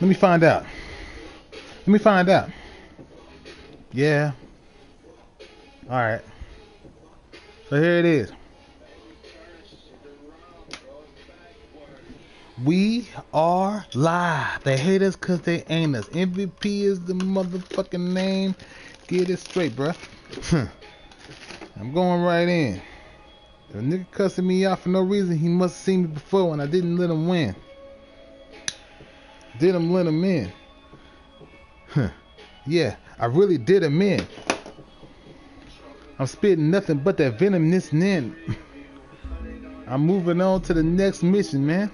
Let me find out. Let me find out. Yeah. All right. So here it is. We are live. They hate us because they ain't us. MVP is the motherfucking name. Get it straight, bruh. I'm going right in. If a nigga cussing me out for no reason, he must have seen me before and I didn't let him win. Did him let him in. Huh. Yeah, I really did him in. I'm spitting nothing but that venomous nin. I'm moving on to the next mission, man.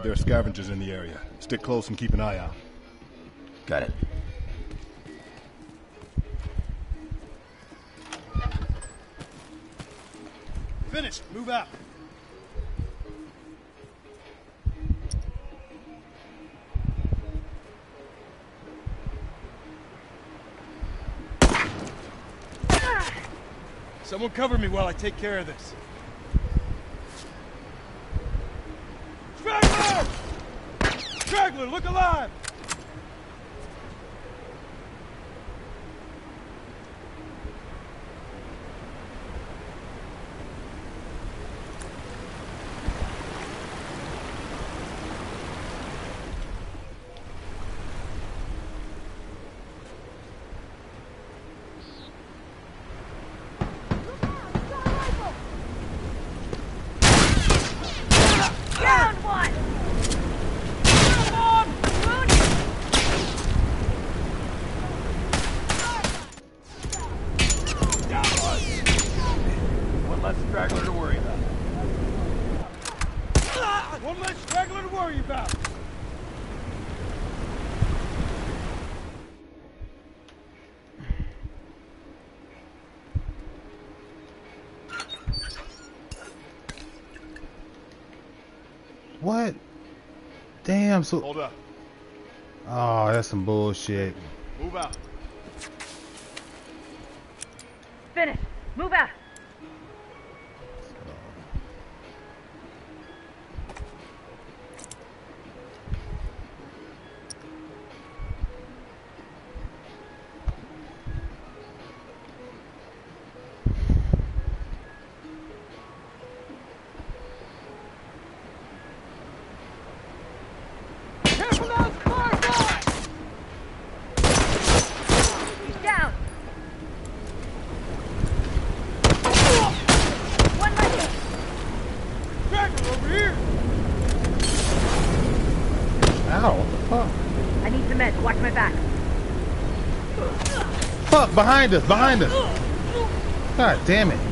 Right, there are scavengers in the area. Stick close and keep an eye out. Got it. Finished. Move out. Someone cover me while I take care of this. Straggler! Straggler, look alive! Down one! Come on! Wounded! One less straggler to worry about. One less straggler to worry about. What? Damn, so. Hold up. Oh, that's some bullshit. Behind us, behind us. God damn it.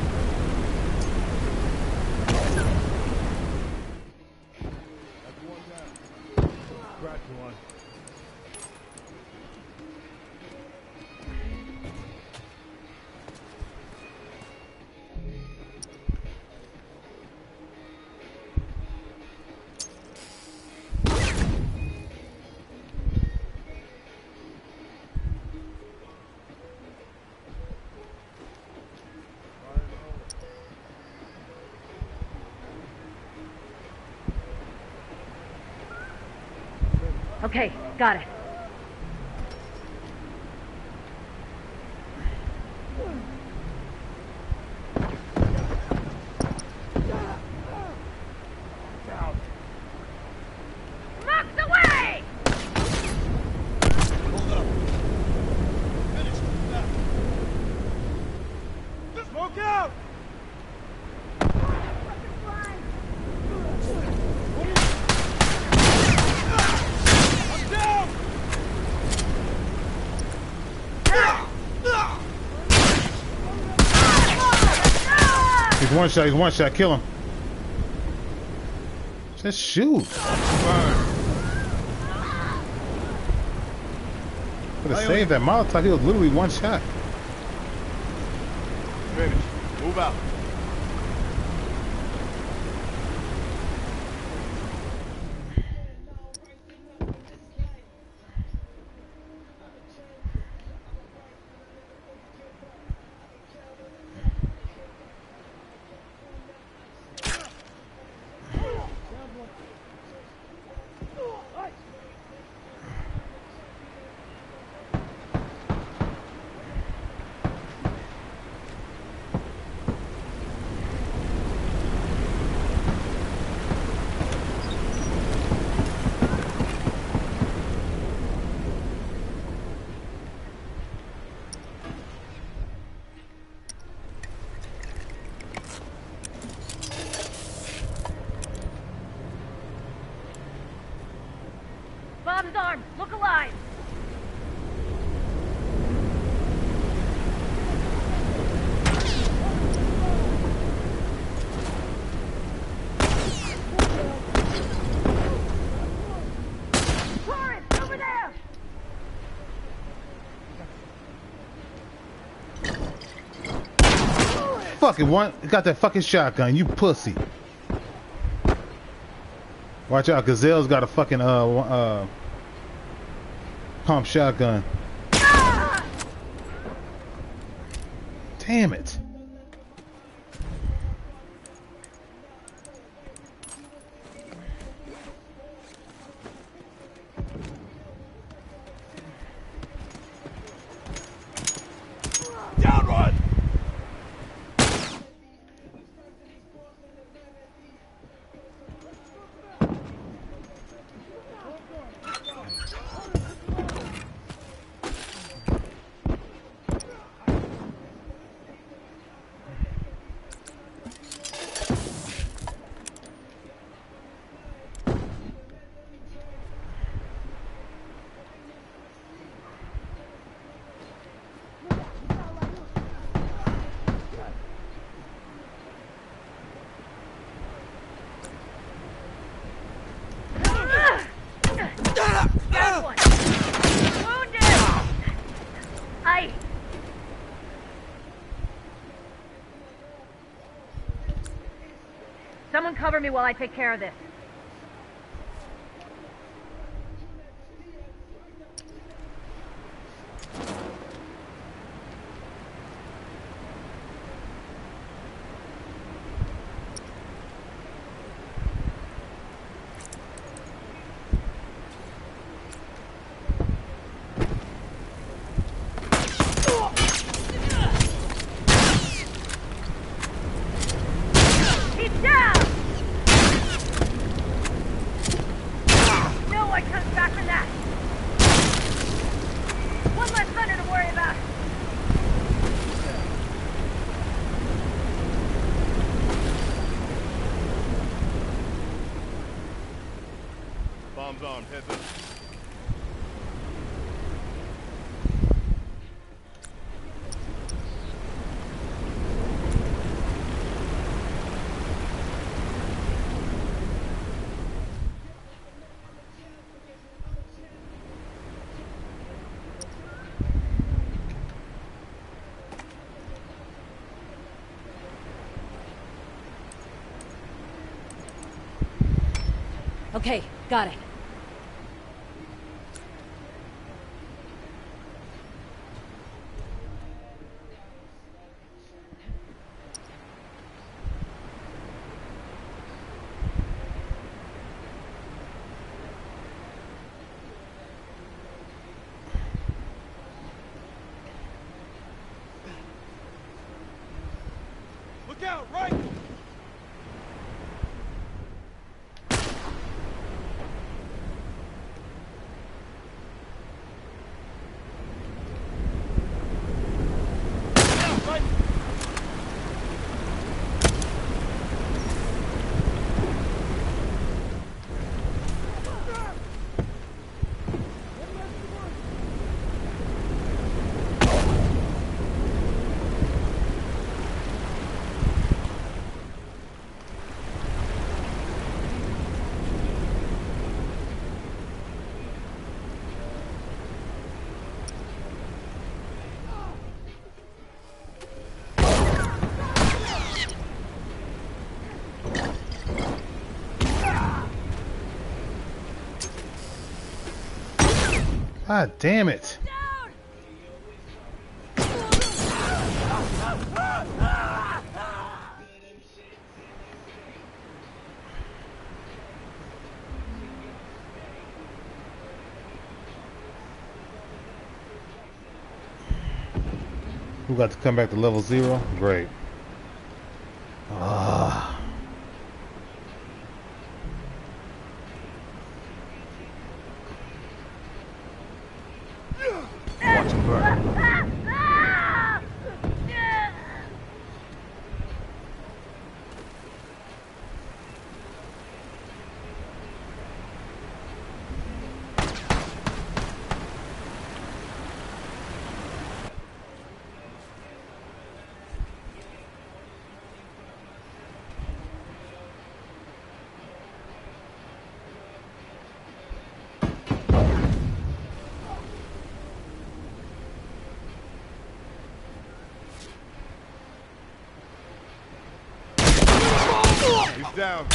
Okay, got it. Marked away! Smoke out! I'm down! He's one shot, he's one shot, kill him. Just shoot. Could have saved that Molotov, he was literally one shot. Finish. Move out. Bob's armed. Look alive. Torrance, over there! Fucking got that fucking shotgun, you pussy. Watch out, Gazelle's got a fucking uh uh pump shotgun. Ah! Damn it. Down one! Down one. Wounded. I. Someone cover me while I take care of this. He's down! No one comes back from that! One less Hunter to worry about! Bombs armed. Heads up. Okay, got it. Look out, right! Right! God damn it. Who got to come back to level zero? Great. Ah. Watch him burn. Ah! Yeah. He's down.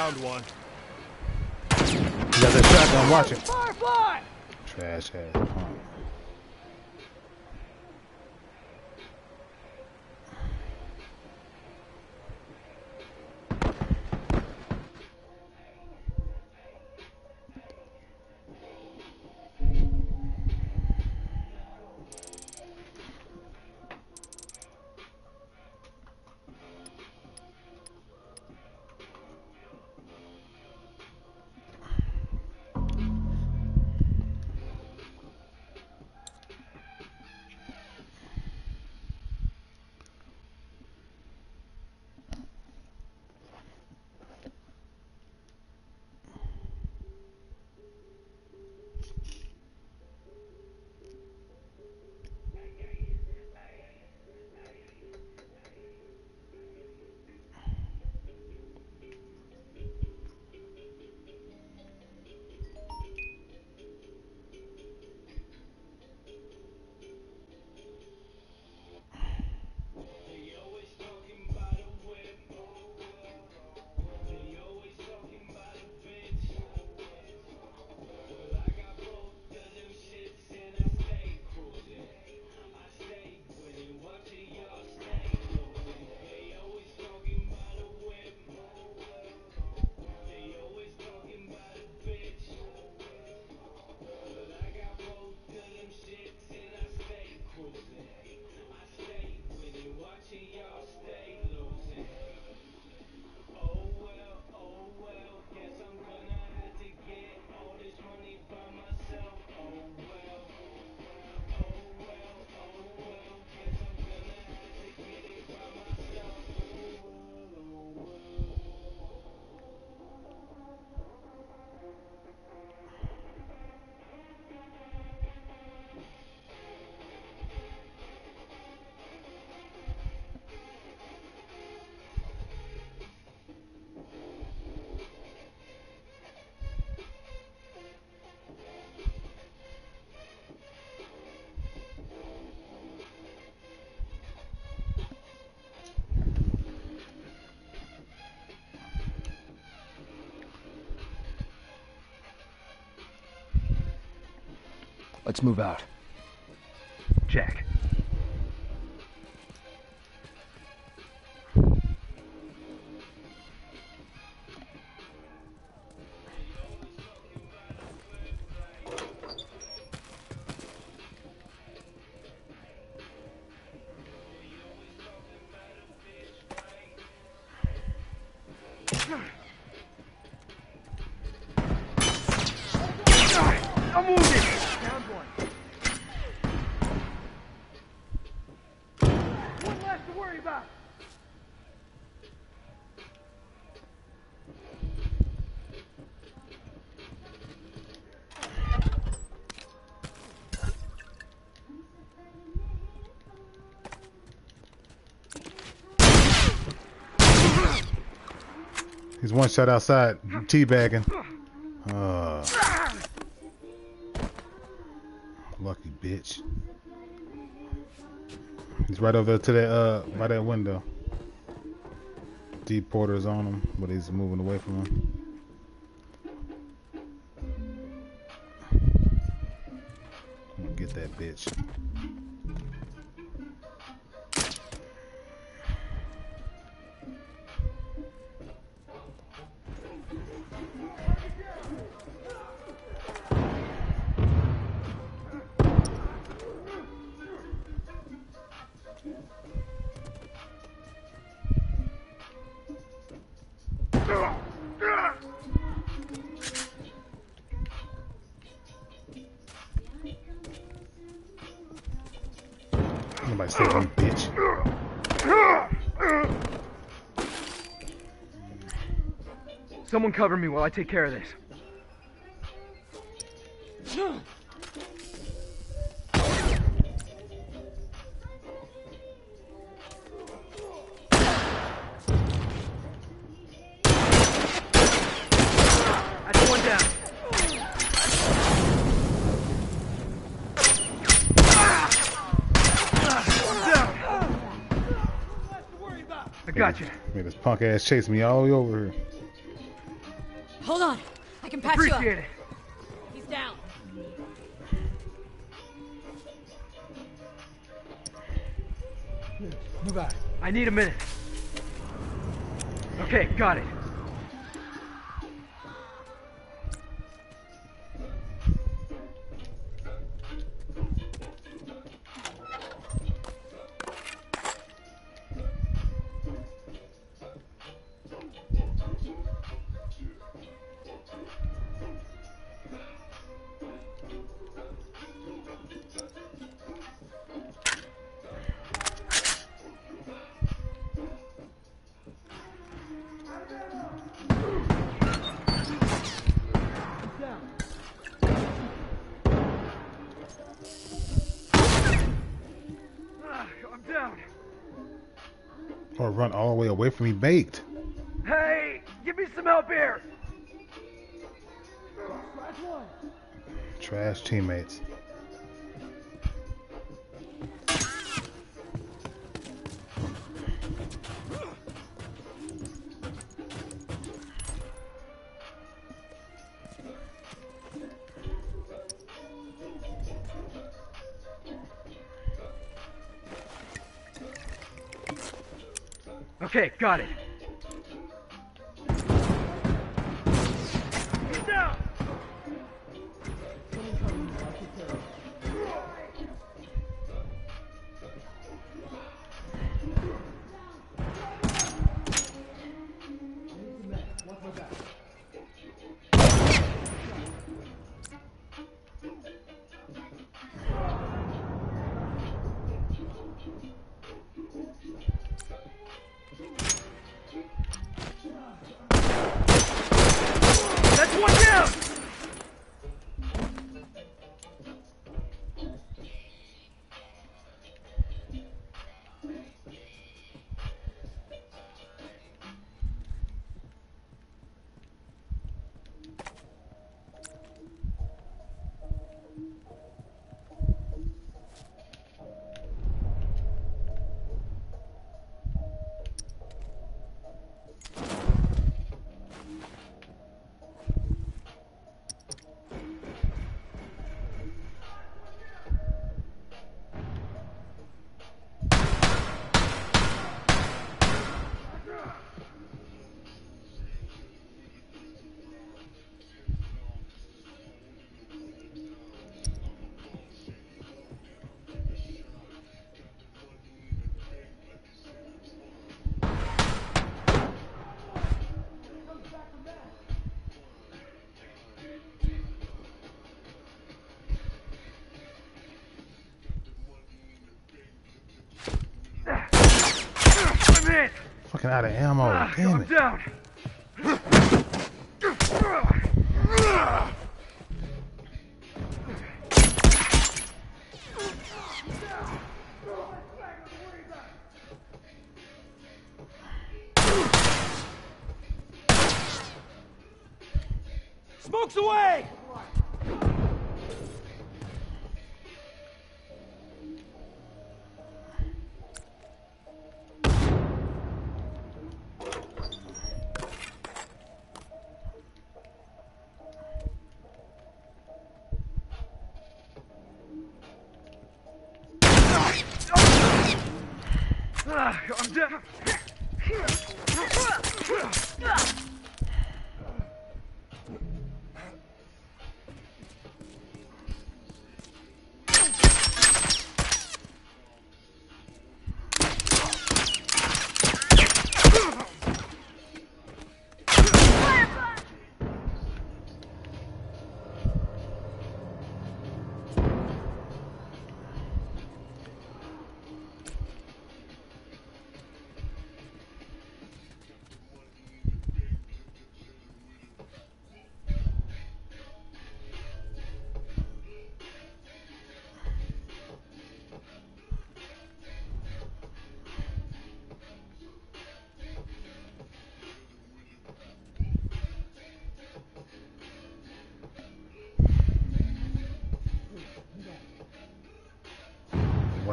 Downed one. You got that shotgun, watch it. Firefly! Trash ass. Let's move out. Check. One shot outside, teabagging. Uh, lucky bitch. He's right over to that uh by that window. Deep Porter's on him, but he's moving away from him. Get that bitch. Nobody save bitch. Someone cover me while I take care of this. Punk ass chasing me all the way over here. Hold on. I can patch you up. Appreciate it. He's down. Move out. I need a minute. Okay, got it. All the way away from me baked. Hey, give me some help here. Trash teammates. Okay, got it. Fucking out of ammo. Ah, Damn I'm it. down.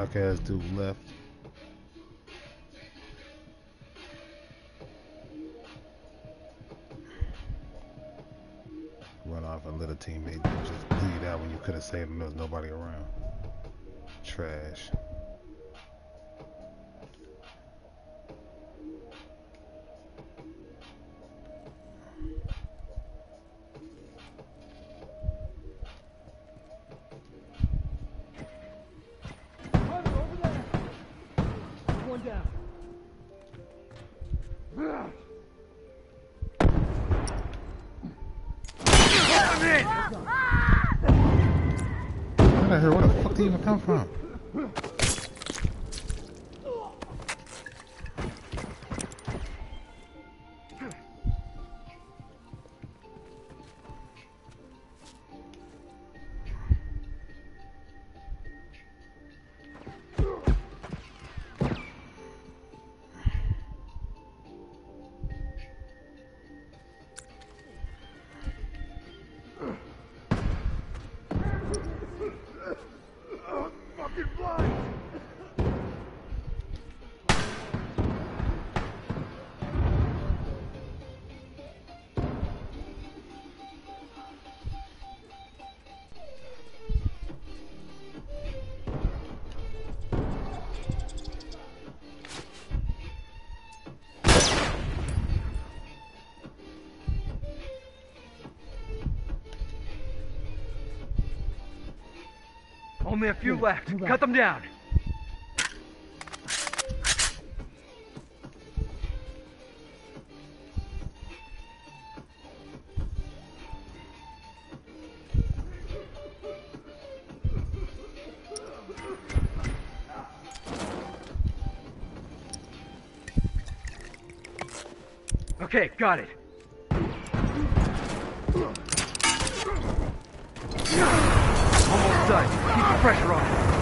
Whack ass dude left. Run off and let a teammate just bleed out when you could have saved him. There was nobody around. Trash. Even come from? Only a few left. Cut them down. Okay, got it. Keep the pressure on.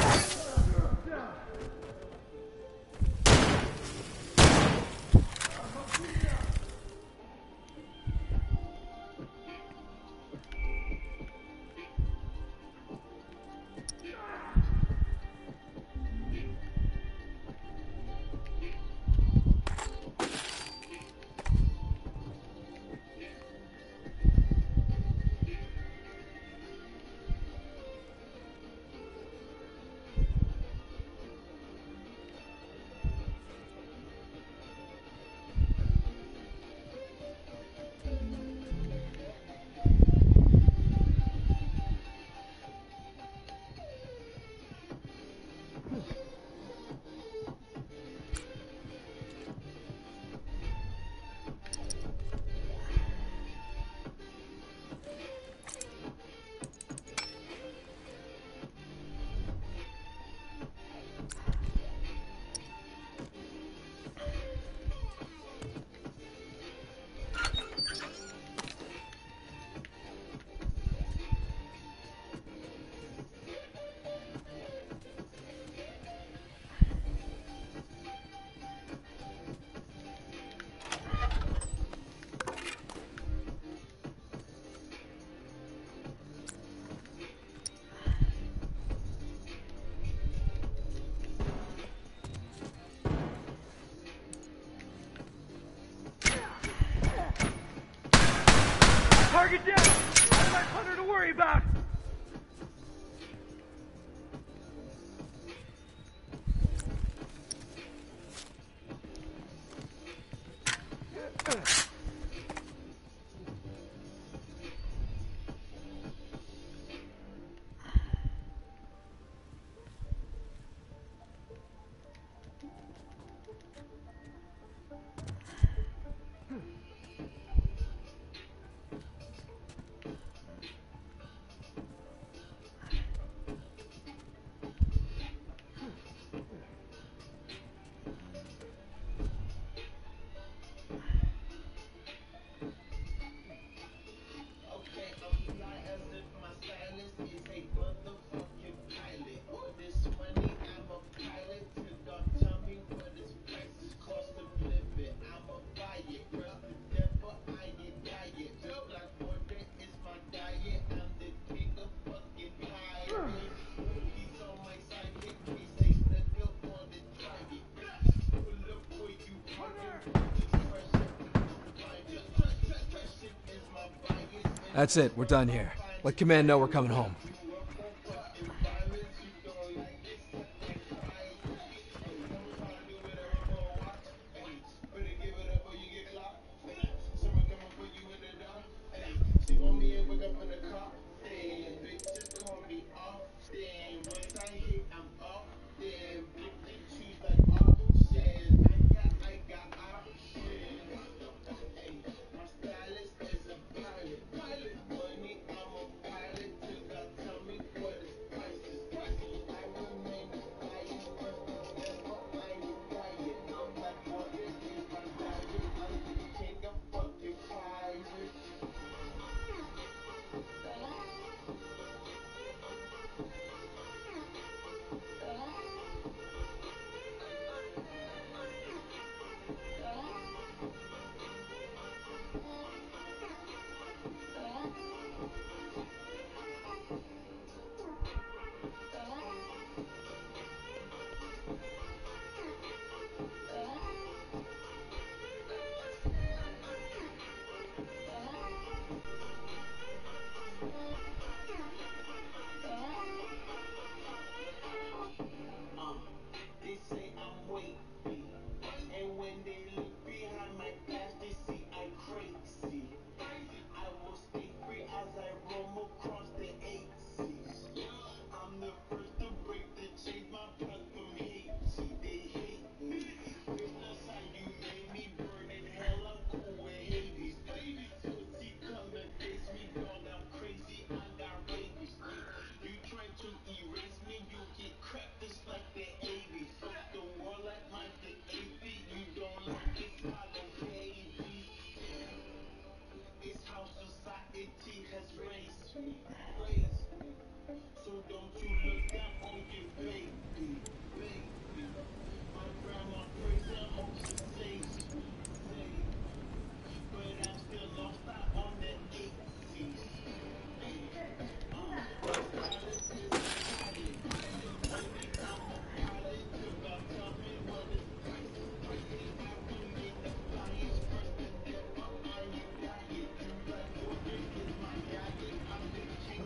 That's it. We're done here. Let Command know we're coming home.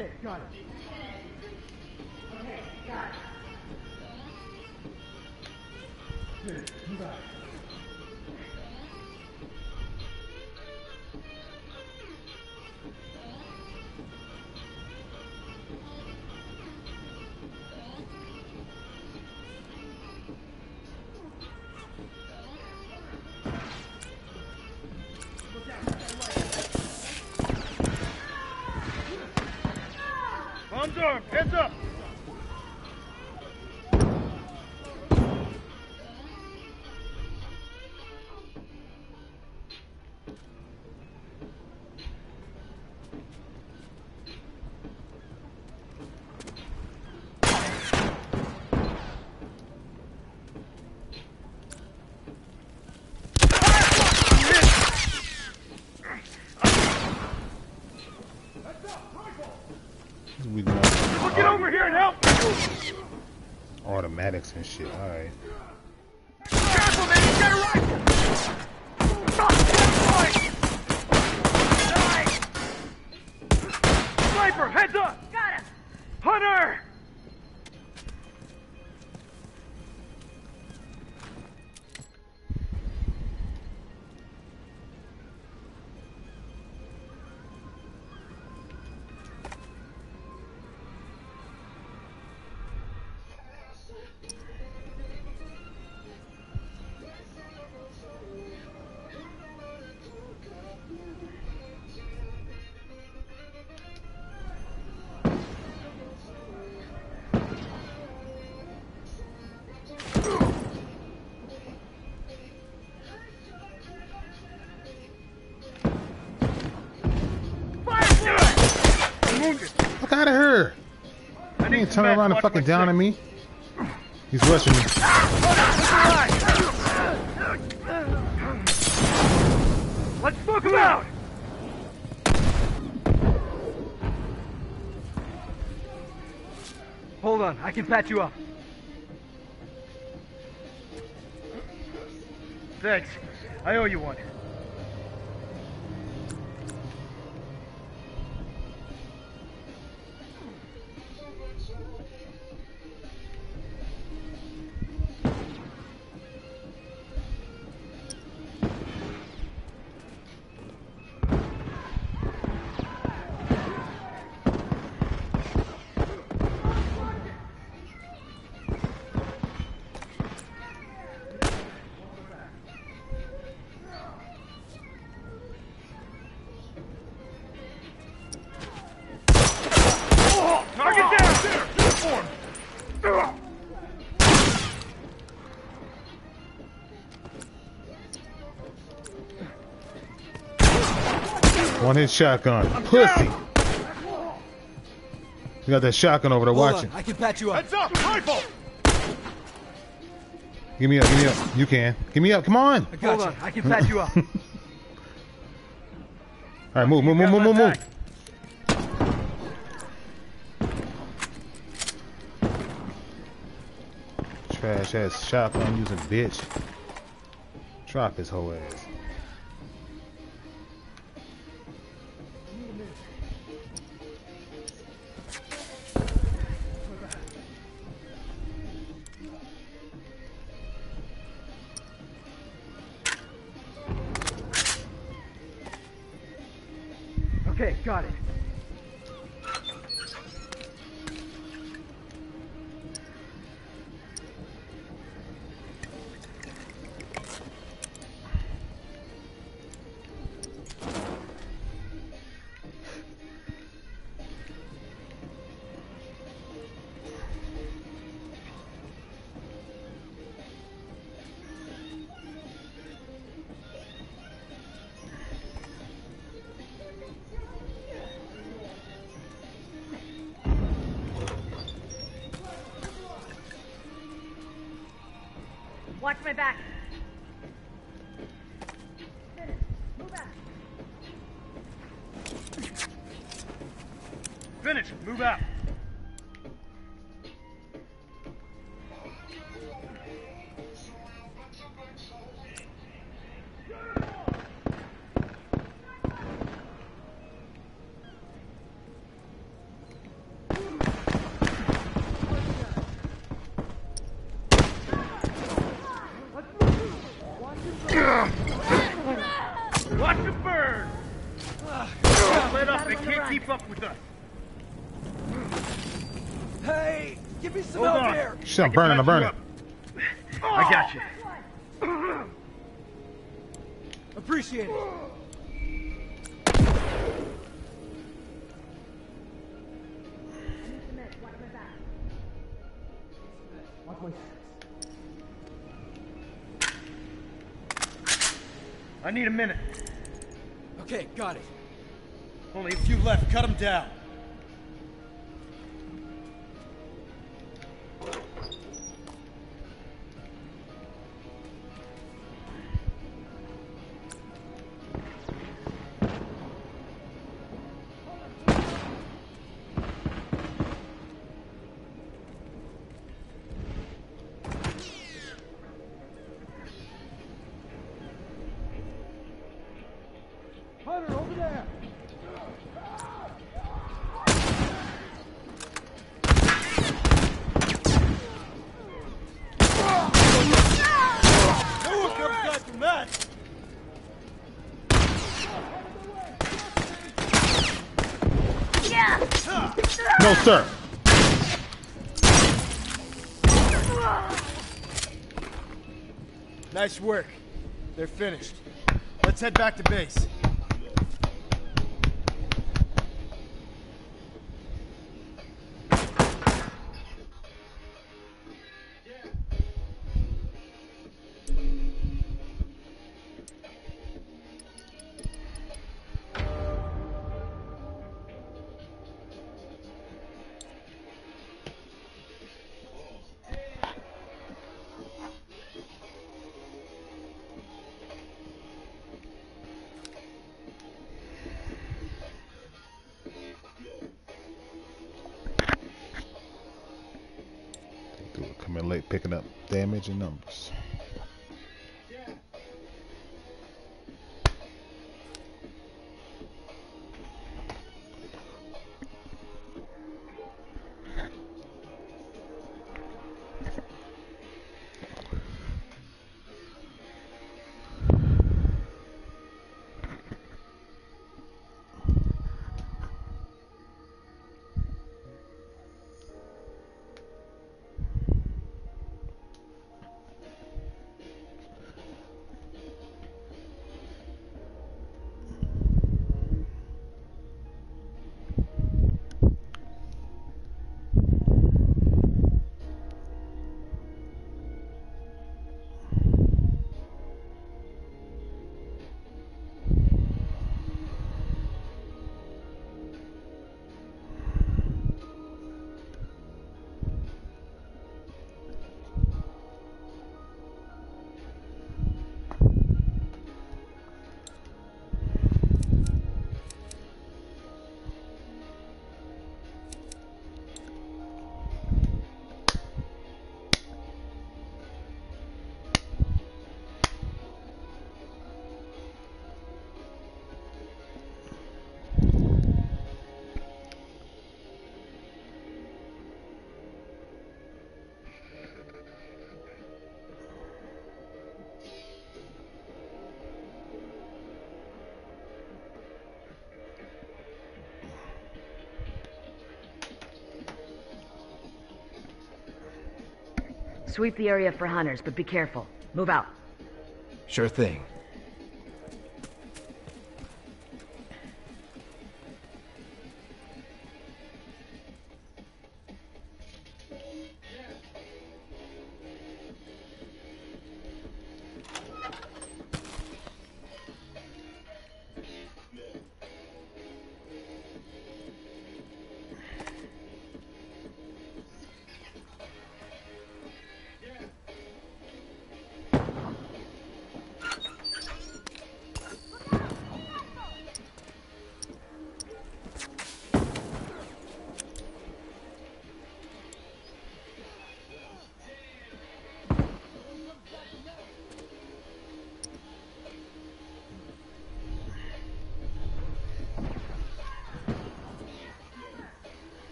Okay, got it. arm. Heads up. and shit. All right. He ain't turning around and fucking down on me. He's rushing me. Let's smoke him out! Hold on, I can patch you up. Thanks. I owe you one. One hit shotgun. Pussy! You got that shotgun over there Hold watching. on, I can patch you up. Heads up! Rifle! Give me up, give me up. You can. Give me up, come on! I got Hold you. on, I can patch you up. Alright, move, move, move, move, move, move. Trash ass shotgun using bitch. Drop his whole ass. I'm burning, I'm burning. Nice work. They're finished. Let's head back to base. And numbers. Sweep the area for hunters, but be careful. Move out. Sure thing.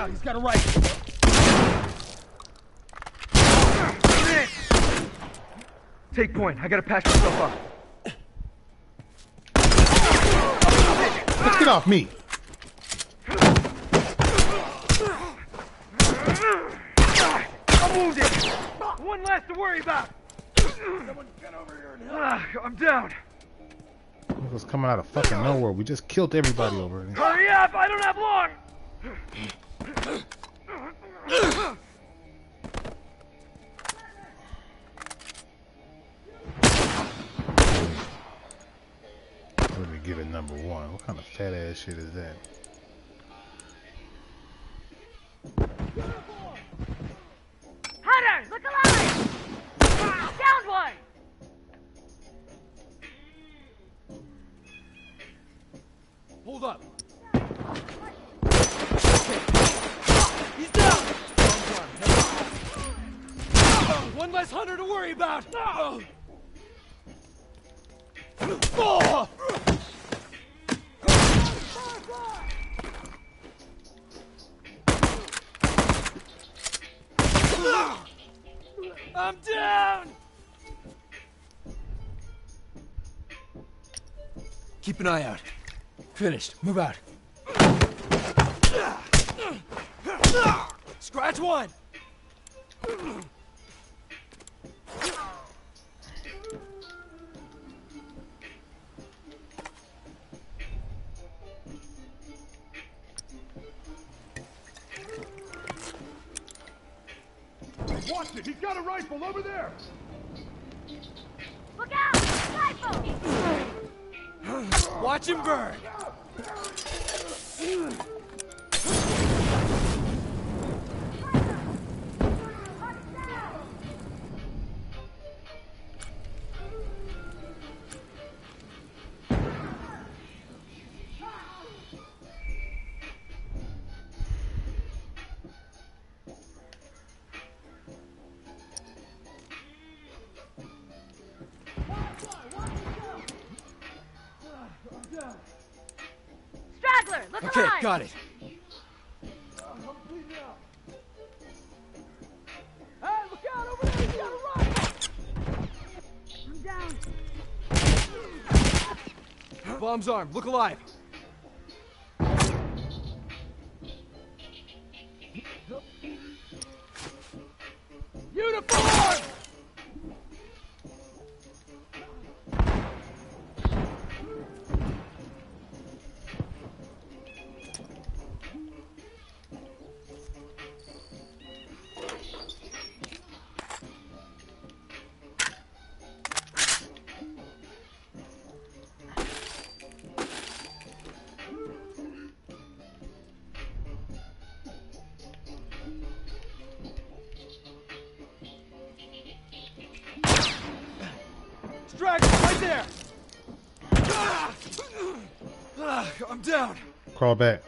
Out, he's got a rifle. Take point. I gotta patch myself up. Let's get off me. I'm wounded! One less to worry about! Someone get over here and help. I'm down. It was coming out of fucking nowhere. We just killed everybody over here. Hurry up! I don't have long! Let me give it number one. What kind of fat ass shit is that? Hold up! He's down! Worry about. Oh. Oh. I'm down! Keep an eye out. Finished. Move out. Scratch one! Watch it! He's got a rifle over there! Look out! Rifle! Watch him burn! Bomb's armed. Look alive. Straggler, right there! Ah! Ah, I'm down. Crawl back.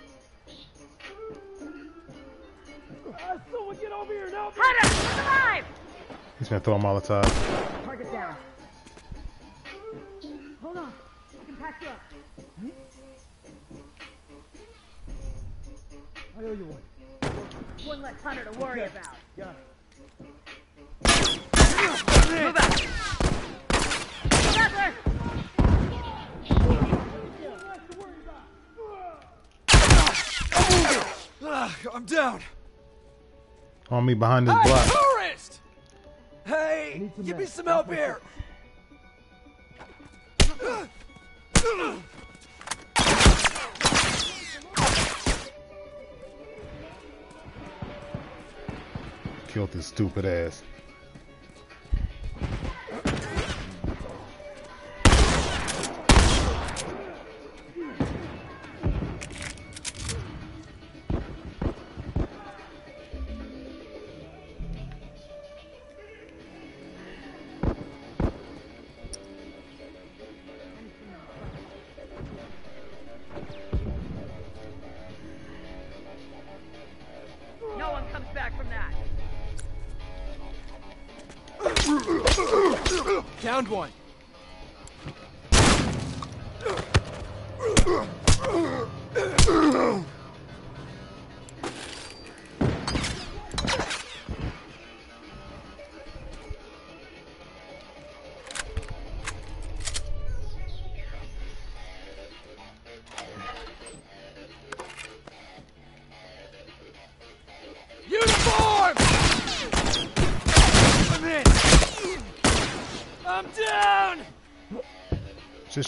Uh, someone get over here and help me! Hunter! Look alive! He's gonna throw a Molotov. On me behind this Hey, block. tourist! Hey, give me some help here. Killed this stupid ass.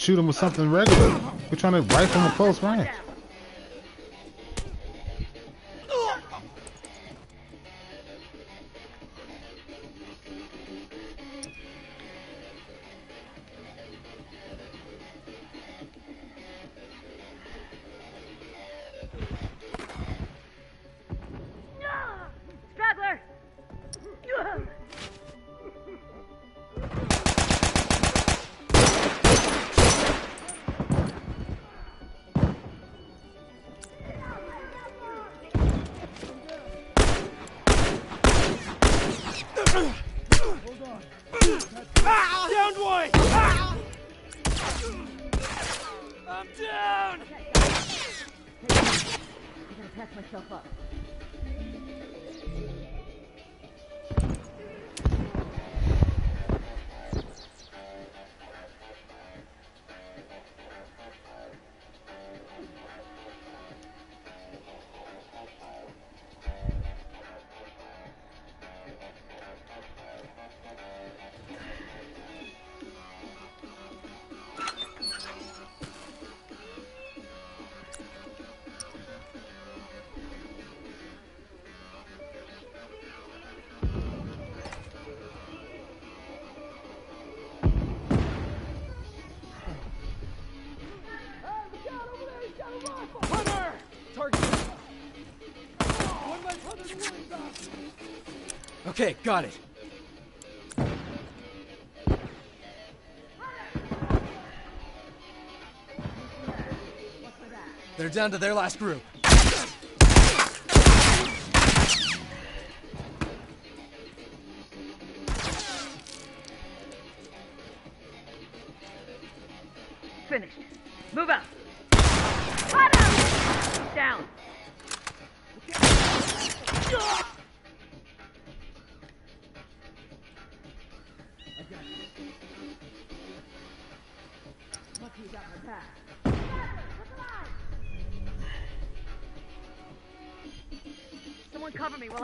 Shoot him with something regular. We're trying to rifle him at close range. Okay, got it. They're down to their last group.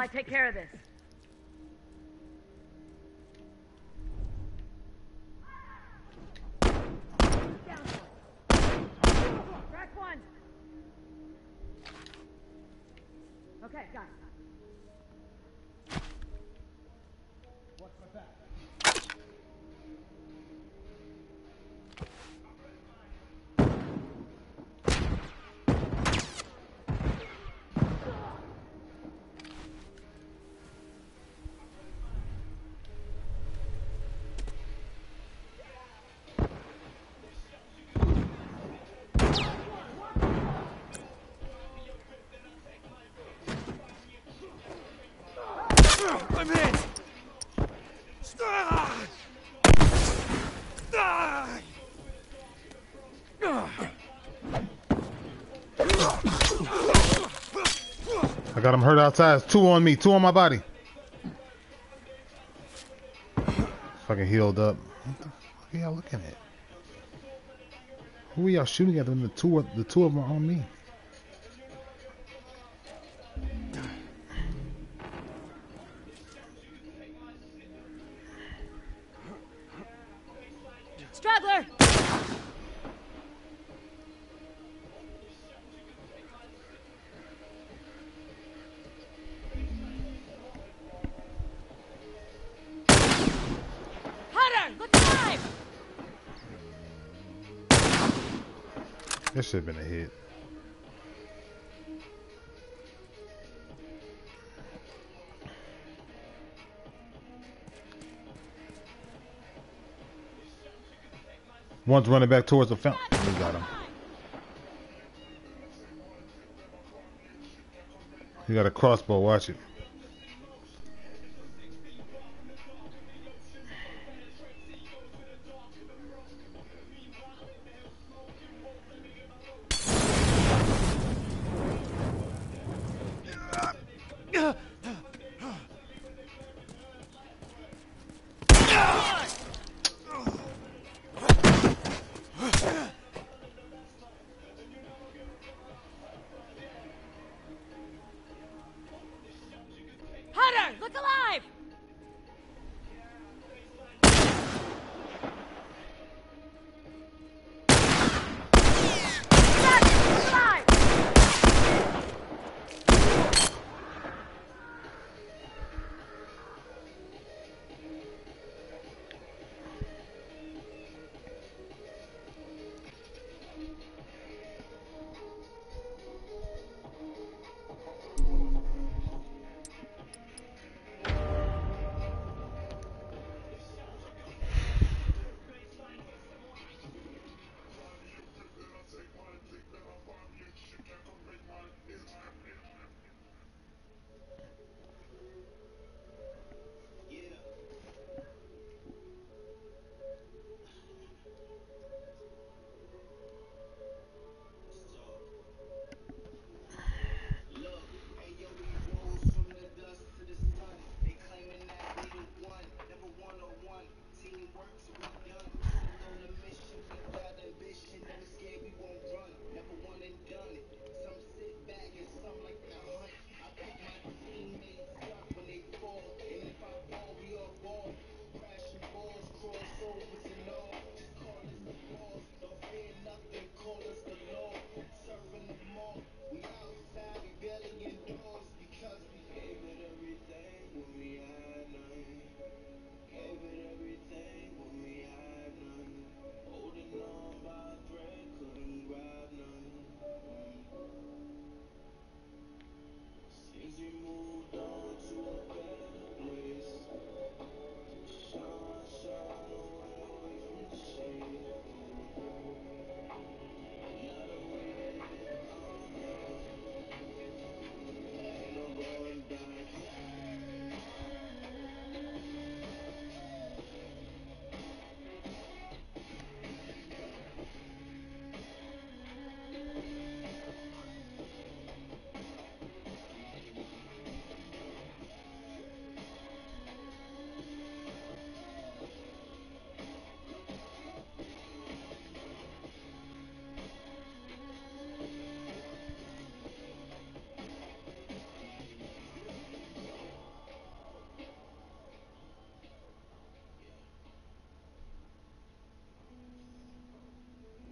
I take care of this. I got him hurt outside. Two on me, two on my body. Fucking healed up. What the fuck are y'all looking at? Who are y'all shooting at when the two the two of them are on me? That should have been a hit. One's running back towards the fountain. We got him. He got a crossbow. Watch it.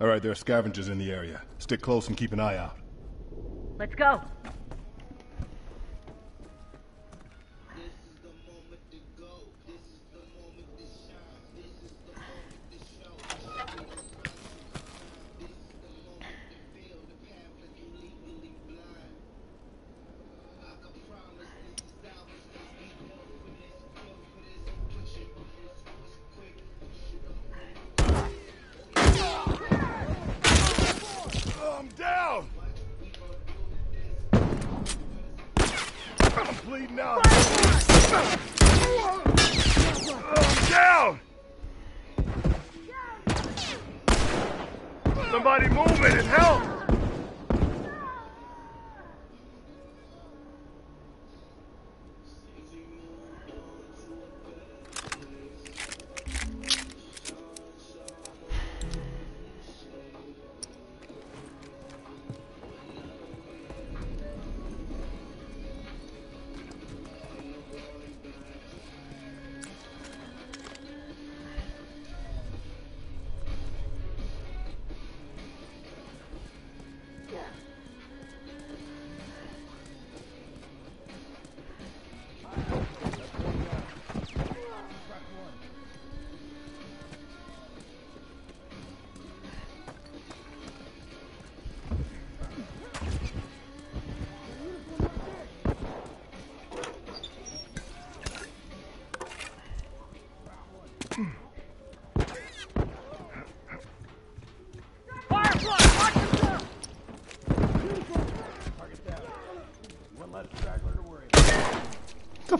All right, there are scavengers in the area. Stick close and keep an eye out. Let's go.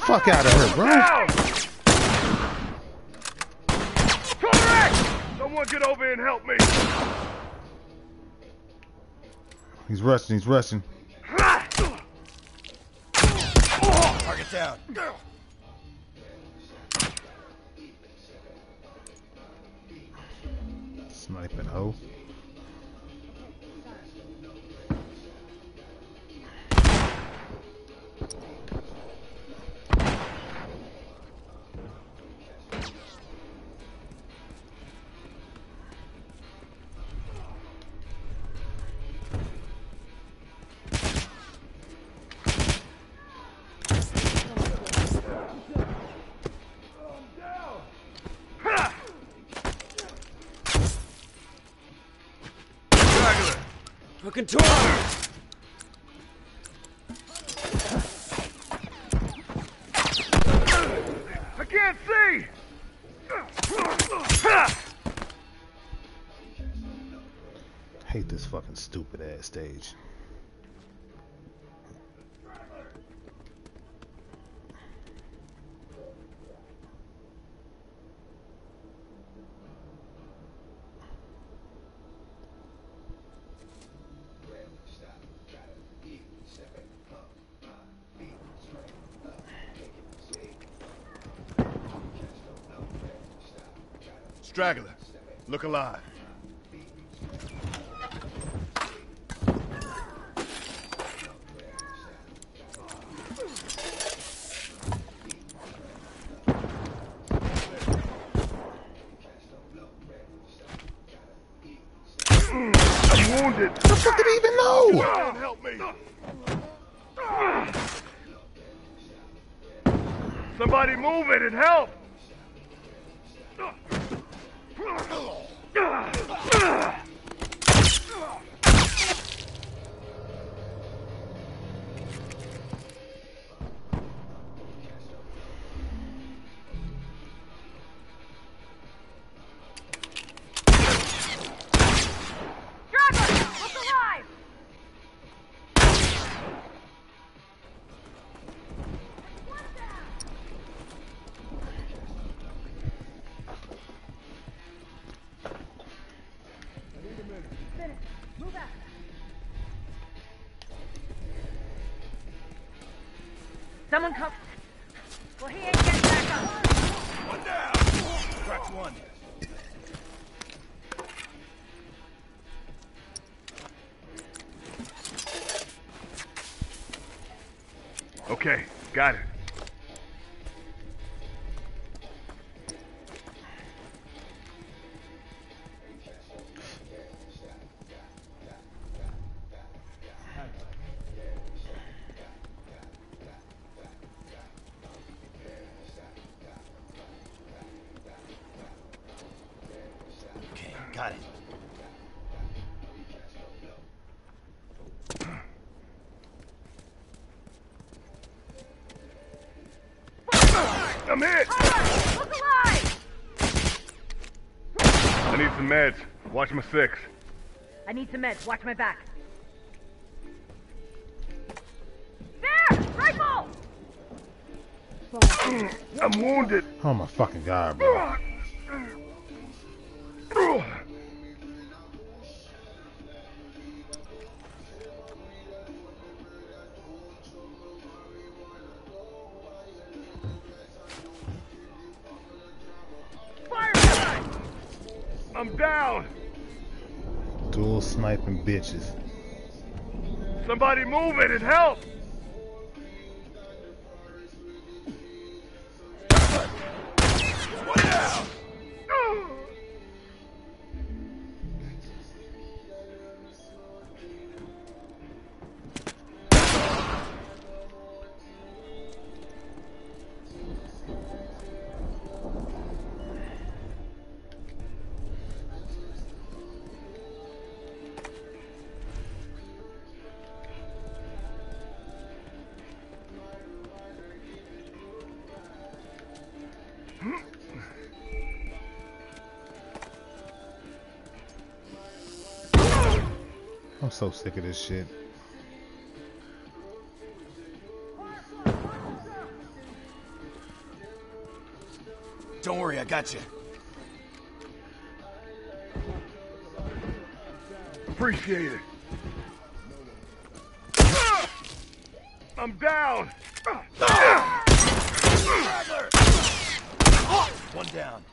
Fuck out of here, bro. Down! Correct! Someone get over here and help me! He's rushing. He's rushing. Target down. Looking! I can't see! Hate this fucking stupid ass stage. Straggler, look alive. I'm wounded. The fuck did he even know? Man, help me. Somebody move it and help. Someone come. Well, he ain't getting back up. One down. Cracked one. Okay, got it. I'm hit! Look alive! I need some meds. Watch my six. I need some meds. Watch my back. There! Rifle! I'm wounded. Oh my fucking god, bro. Bitches. Somebody move it and help. So sick of this shit. Don't worry, I got you. Appreciate it. I'm down. One down.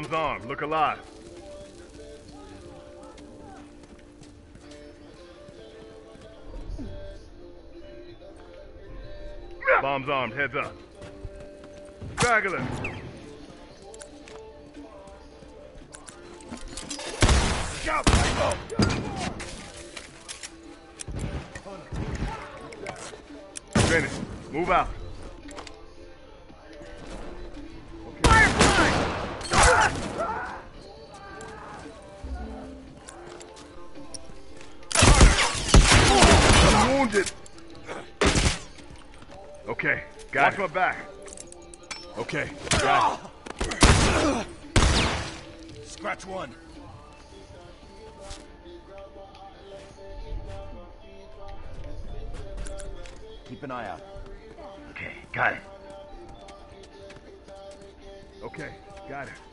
Bomb's armed. Look alive. Bomb's armed. Heads up. Straggler. Michael! Finish. Move out. Wounded. Okay, got Watch my back. Okay, got it. Scratch one. Keep an eye out. Okay, got it. Okay, got it.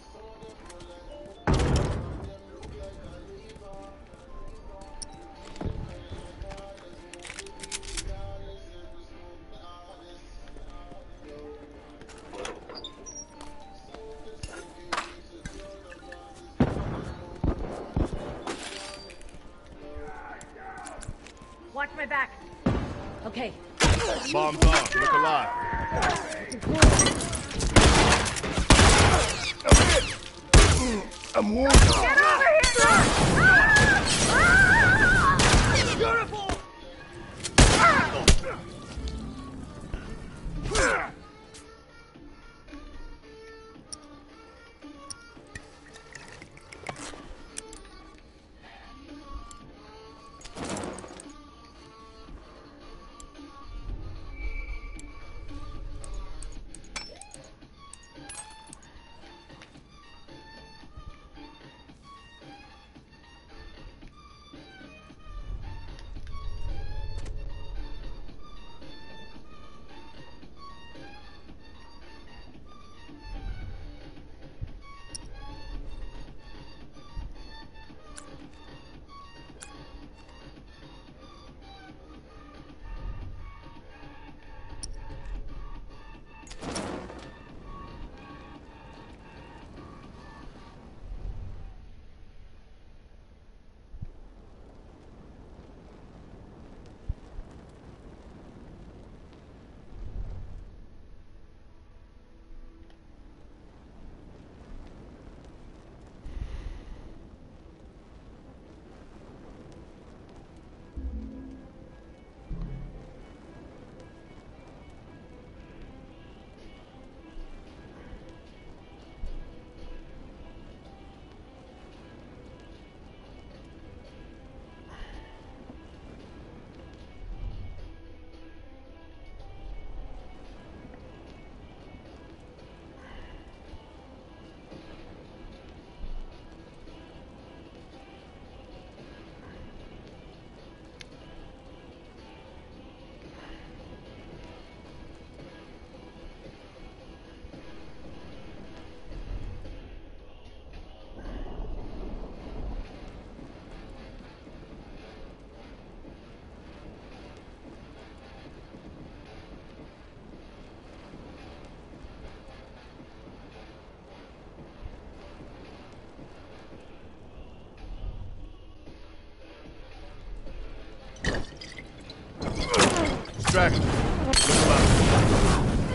Distraction.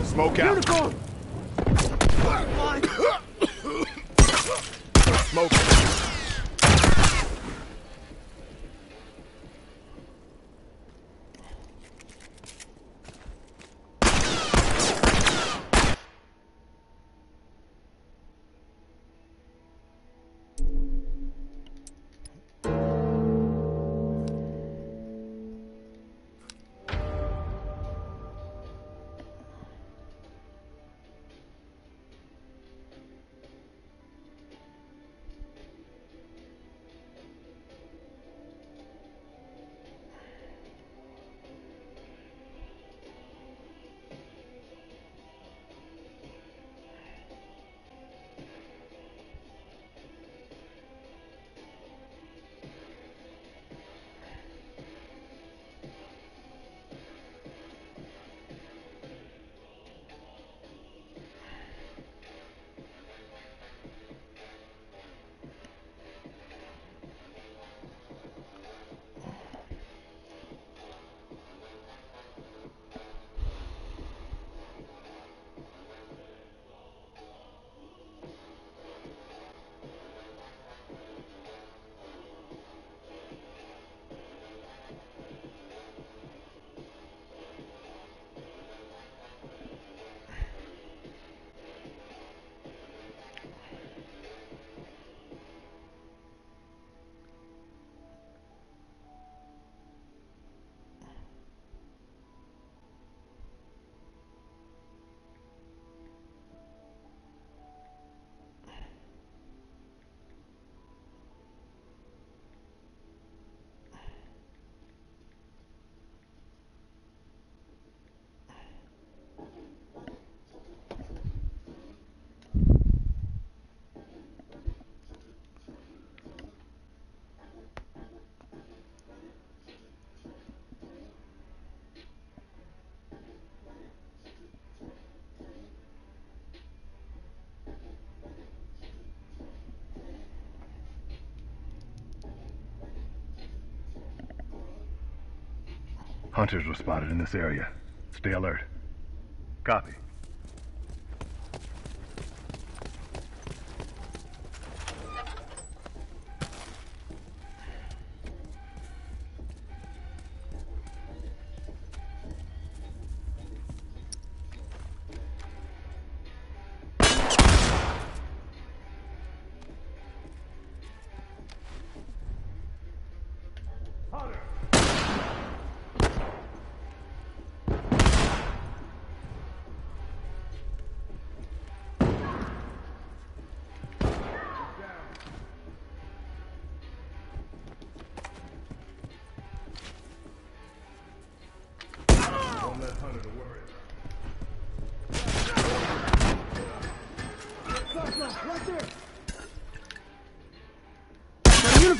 Smoke out. Unicorn! Hunters were spotted in this area. Stay alert. Copy.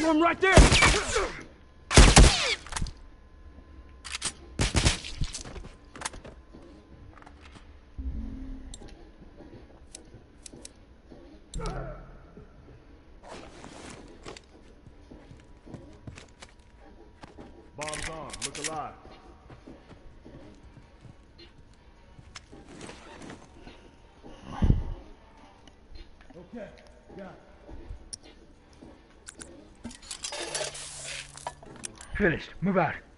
one right there! mudar.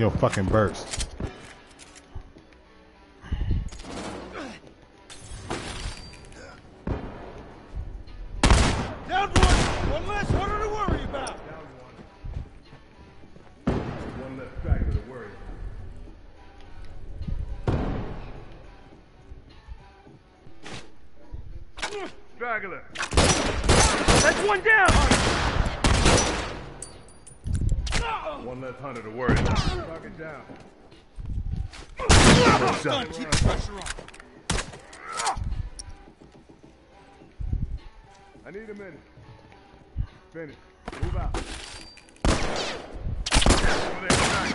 your fucking burst. Finish. Move out. Over there, back.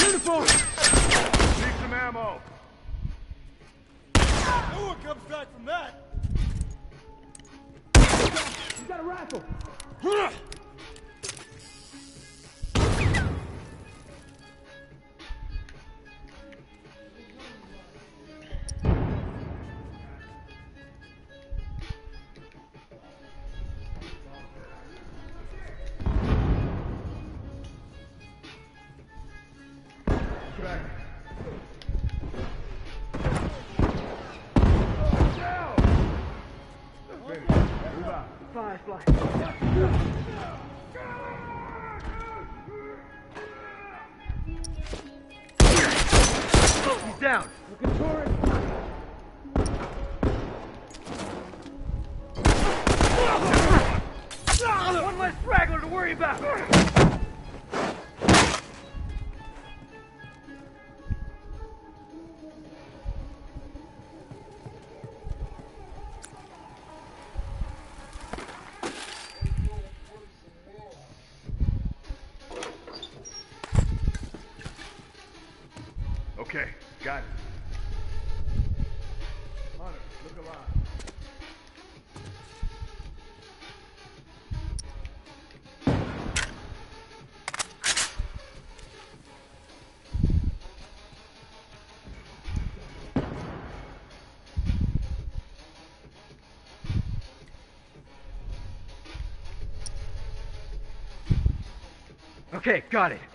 Uniform! Need some ammo. No one comes back from that. You got a rifle! Okay, got it.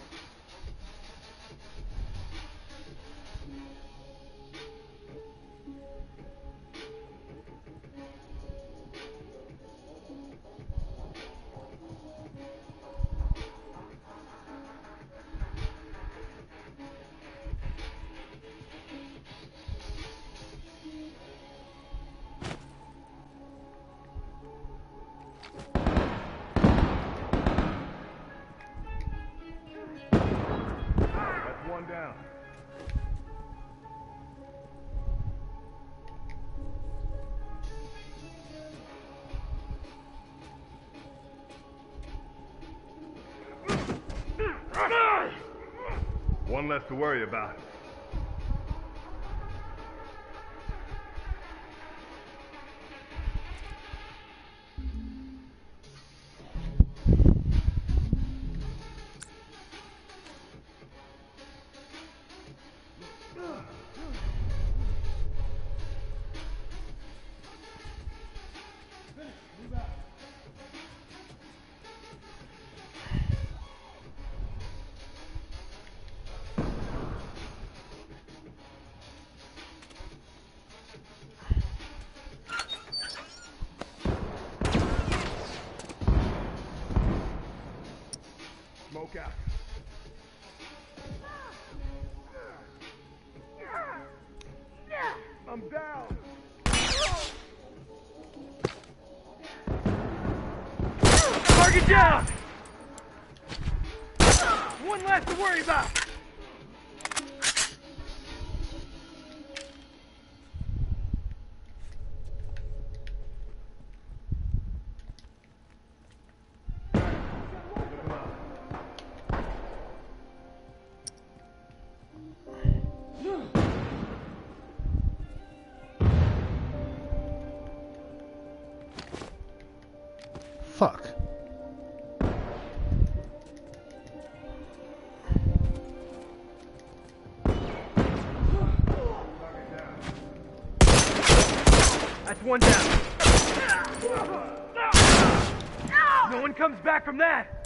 Less to worry about. One down. No one comes back from that.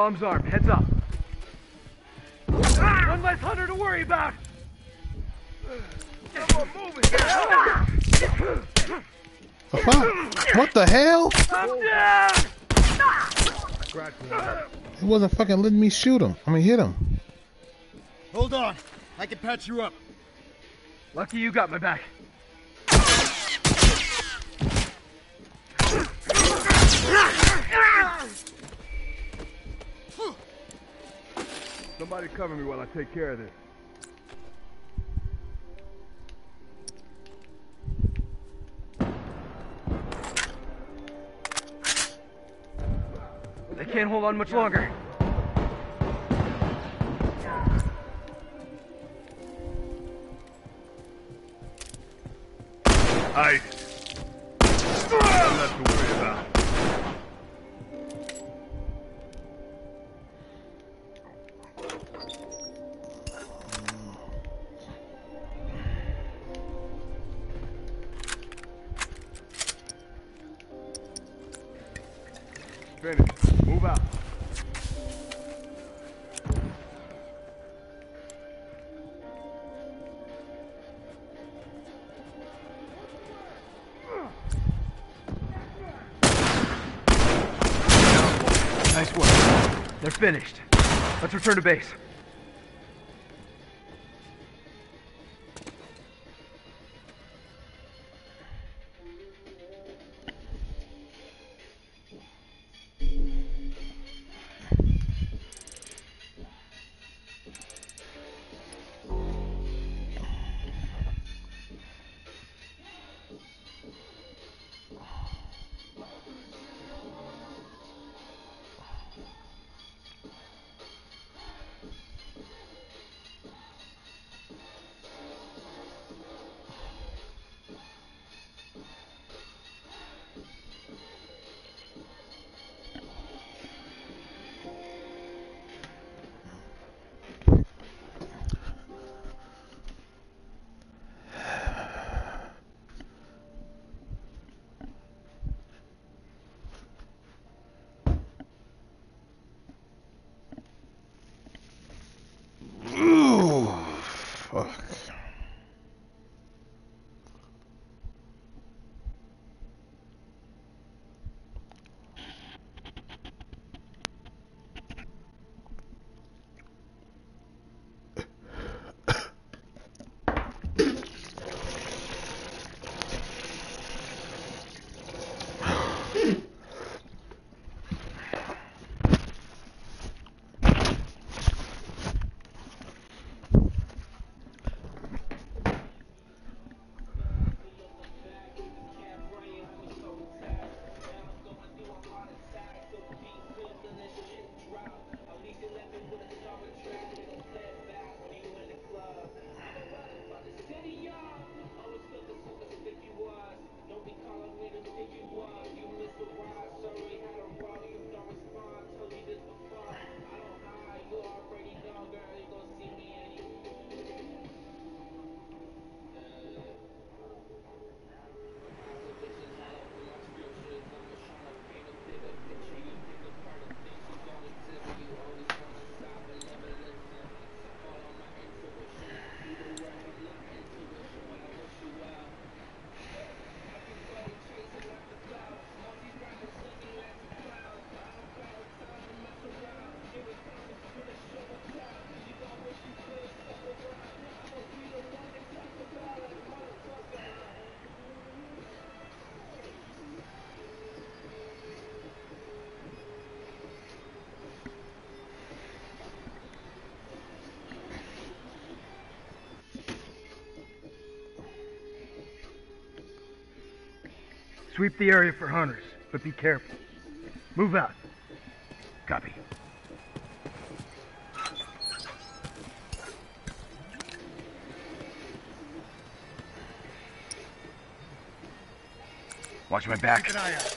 Bomb's arm. Heads up. Ah! One less hunter to worry about. Come on, move. Huh? What the hell? I'm down! He wasn't fucking letting me shoot him. I mean, hit him. Hold on. I can patch you up. Lucky you got my back. Somebody cover me while I take care of this. They can't hold on much longer. Ice. Finished. Move out. Nice work. They're finished. Let's return to base. Sweep the area for hunters, but be careful. Move out. Copy. Watch my back. Keep an eye out.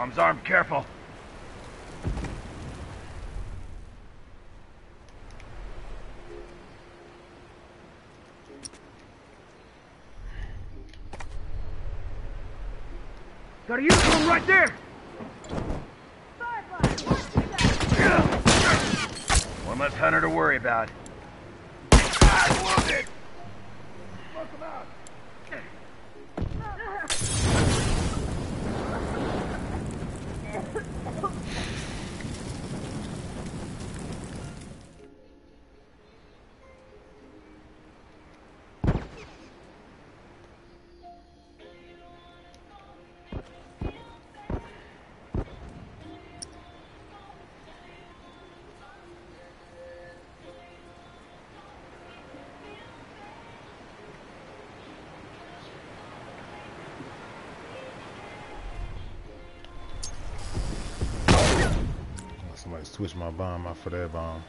Arms arm, careful. Got a uniform right there! One less hunter to worry about. Ah, wounded! Fuck him out! my bomb. I for that bomb.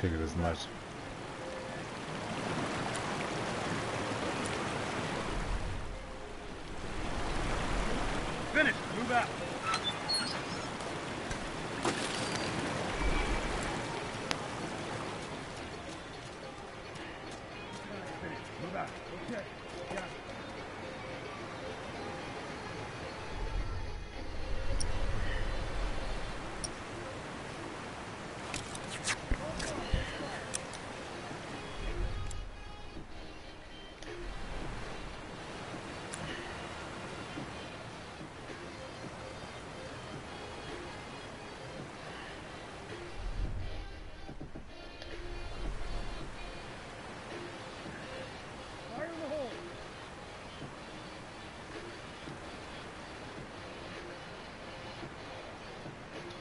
Figured as much.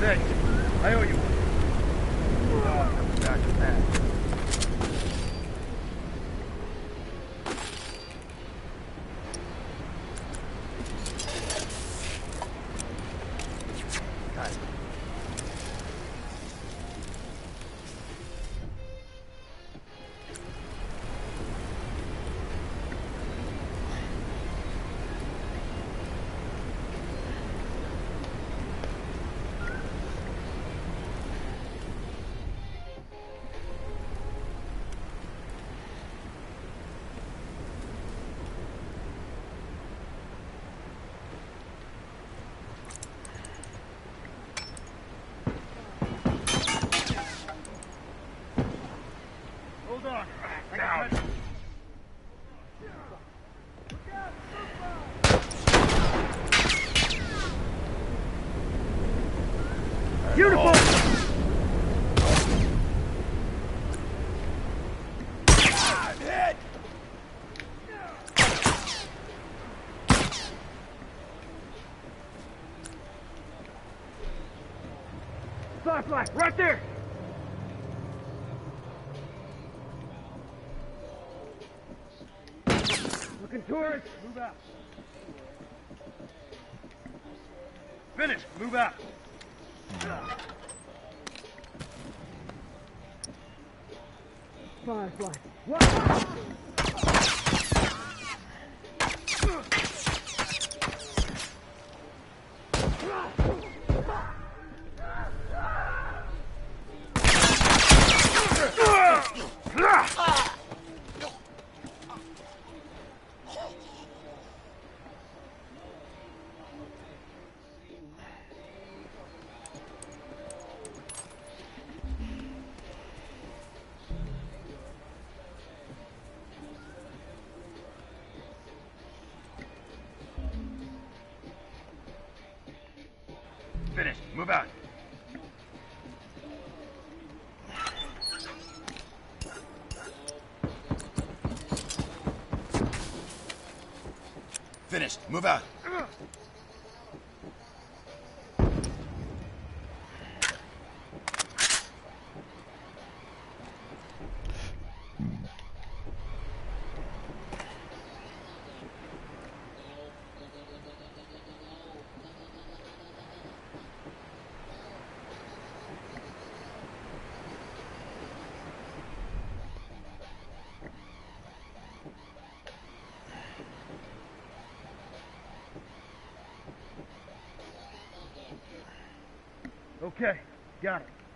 I owe you. Right there! Looking towards, move out. Finish, move out. Move out. Okay, got it.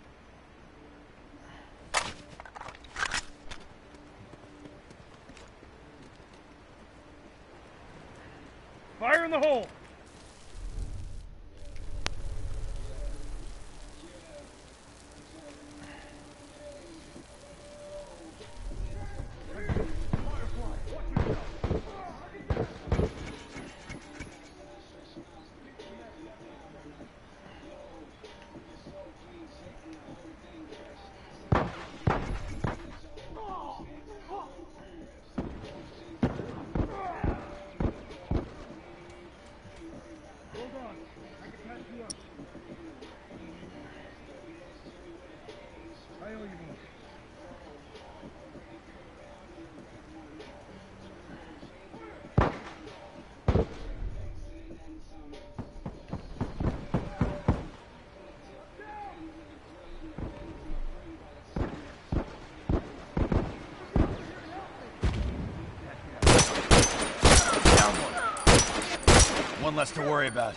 one less to worry about.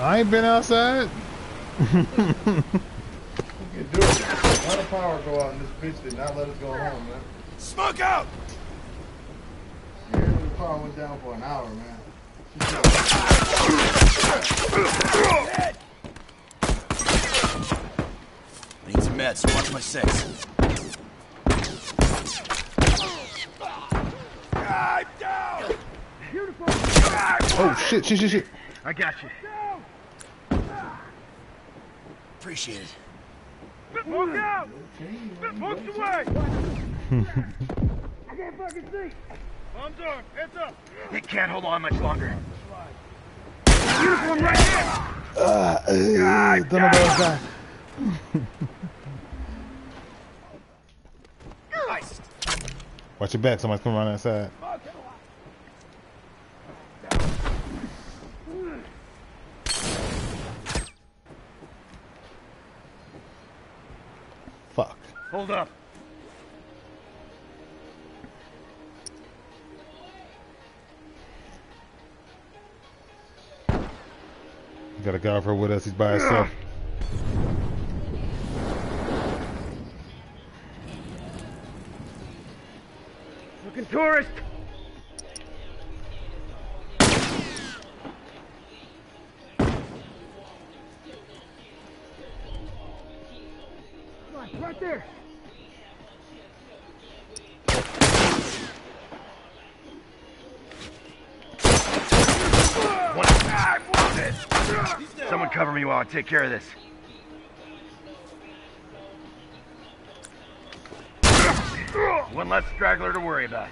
I ain't been outside. you can do it. Let the power go out, and this bitch did not let us go home, man. Smoke out! Yeah, the power went down for an hour, man. I need some meds. Watch my six. I'm down! Beautiful! Oh, shit, shit, shit, shit. I got you. Appreciate it. Walk out! Walk away! I can't fucking see! Arms on, heads up! You can't hold on much longer. Uniform right here! Uh, uh, God, don't know about that. Watch your back, somebody's coming around that side. Fuck. Hold up. We got a guy for with us, he's by himself. Looking tourist! Take care of this. One less straggler to worry about.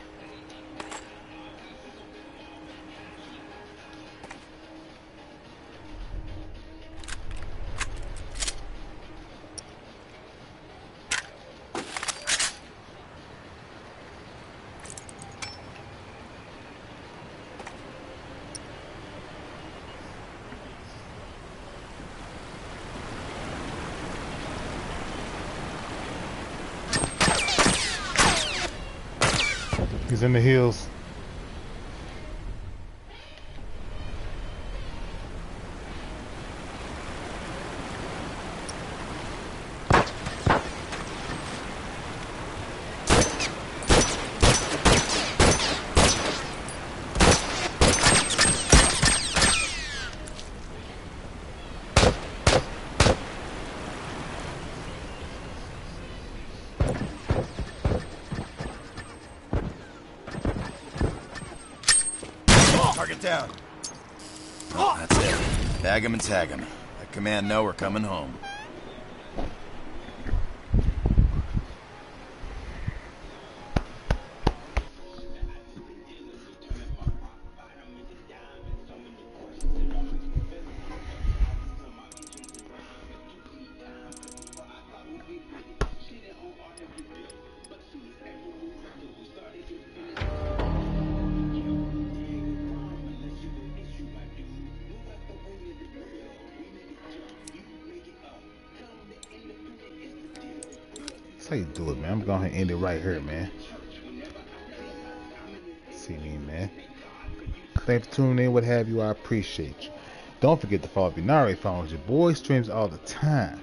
In the hills. Target down. Oh, that's it. Tag him and tag. Let command know we're coming home. End it right here, man. See me, man. Thanks for tuning in. What have you? I appreciate you. Don't forget to follow Binari Phones. Your boy streams all the time.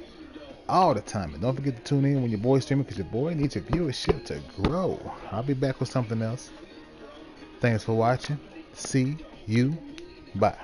All the time. And don't forget to tune in when your boy streaming because your boy needs your viewership to grow. I'll be back with something else. Thanks for watching. See you. Bye.